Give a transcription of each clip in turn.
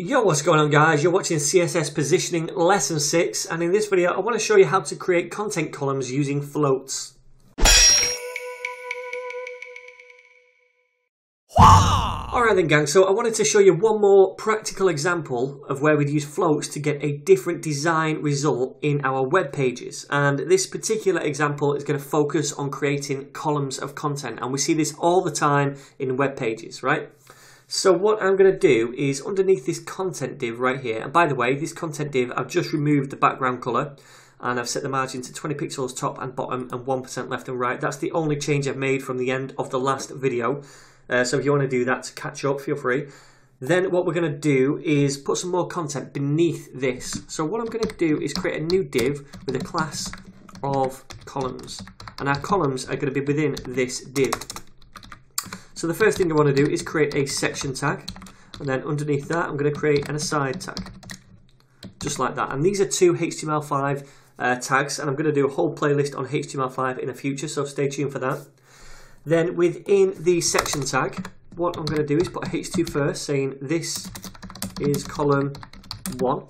Yo, what's going on guys? You're watching CSS Positioning Lesson 6 and in this video I want to show you how to create content columns using floats. Alright then gang, so I wanted to show you one more practical example of where we'd use floats to get a different design result in our web pages. And this particular example is going to focus on creating columns of content and we see this all the time in web pages, right? So what I'm going to do is underneath this content div right here, and by the way, this content div, I've just removed the background color and I've set the margin to 20 pixels top and bottom and 1% left and right. That's the only change I've made from the end of the last video. Uh, so if you want to do that to catch up, feel free. Then what we're going to do is put some more content beneath this. So what I'm going to do is create a new div with a class of columns. And our columns are going to be within this div. So the first thing I want to do is create a section tag and then underneath that I'm going to create an aside tag just like that and these are two HTML5 uh, tags and I'm going to do a whole playlist on HTML5 in the future so stay tuned for that. Then within the section tag what I'm going to do is put a H2 first saying this is column 1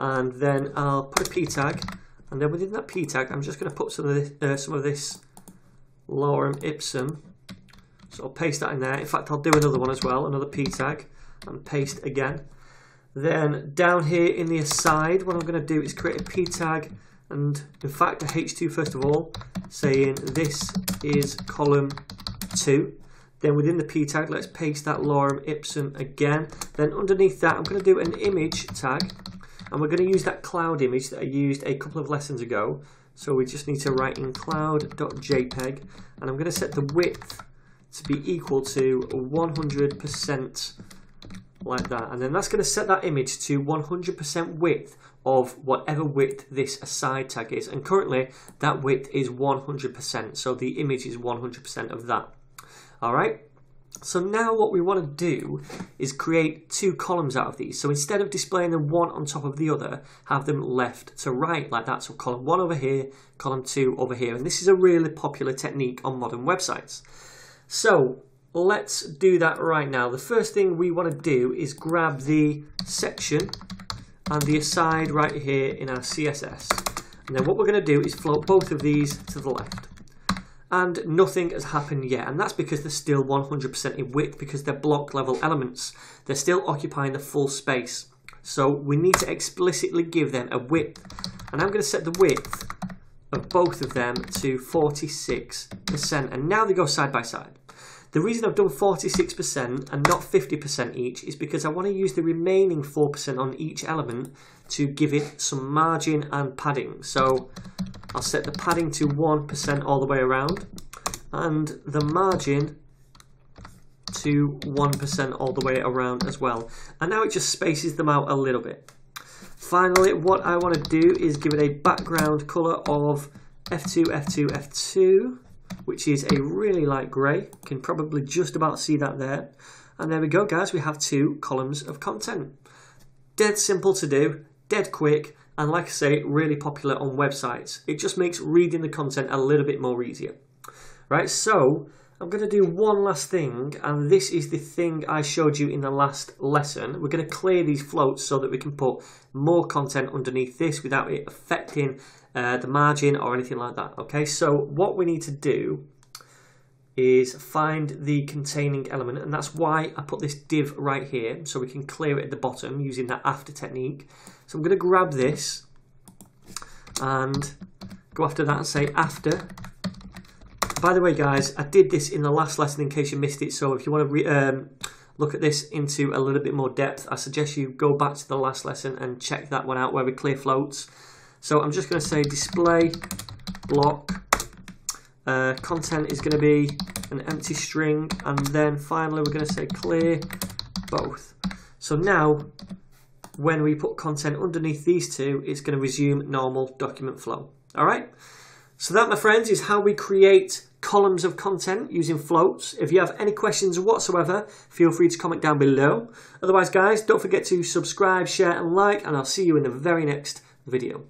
and then I'll put a P tag and then within that P tag I'm just going to put some of this, uh, some of this lorem ipsum so I'll paste that in there. In fact, I'll do another one as well, another p tag, and paste again. Then down here in the aside, what I'm going to do is create a p tag, and in fact a h2 first of all, saying this is column 2. Then within the p tag, let's paste that lorem ipsum again. Then underneath that, I'm going to do an image tag, and we're going to use that cloud image that I used a couple of lessons ago. So we just need to write in cloud.jpg, and I'm going to set the width to be equal to 100% like that. And then that's going to set that image to 100% width of whatever width this aside tag is. And currently that width is 100%. So the image is 100% of that. All right. So now what we want to do is create two columns out of these. So instead of displaying them one on top of the other, have them left to right like that. So column one over here, column two over here. And this is a really popular technique on modern websites. So let's do that right now. The first thing we want to do is grab the section and the aside right here in our CSS. And then what we're going to do is float both of these to the left. And nothing has happened yet. And that's because they're still 100% in width because they're block level elements. They're still occupying the full space. So we need to explicitly give them a width. And I'm going to set the width of both of them to 46%. And now they go side by side. The reason I've done 46% and not 50% each is because I want to use the remaining 4% on each element to give it some margin and padding. So I'll set the padding to 1% all the way around and the margin to 1% all the way around as well. And now it just spaces them out a little bit. Finally, what I want to do is give it a background colour of F2, F2, F2 which is a really light grey. You can probably just about see that there. And there we go, guys. We have two columns of content. Dead simple to do, dead quick, and like I say, really popular on websites. It just makes reading the content a little bit more easier. Right, so I'm going to do one last thing, and this is the thing I showed you in the last lesson. We're going to clear these floats so that we can put more content underneath this without it affecting uh, the margin or anything like that. Okay, so what we need to do is find the containing element, and that's why I put this div right here, so we can clear it at the bottom using that after technique. So I'm going to grab this and go after that and say after. By the way, guys, I did this in the last lesson in case you missed it, so if you want to um, look at this into a little bit more depth, I suggest you go back to the last lesson and check that one out where we clear floats. So I'm just going to say display block. Uh, content is going to be an empty string. And then finally we're going to say clear both. So now when we put content underneath these two, it's going to resume normal document flow. All right. So that, my friends, is how we create columns of content using floats. If you have any questions whatsoever, feel free to comment down below. Otherwise, guys, don't forget to subscribe, share, and like, and I'll see you in the very next video.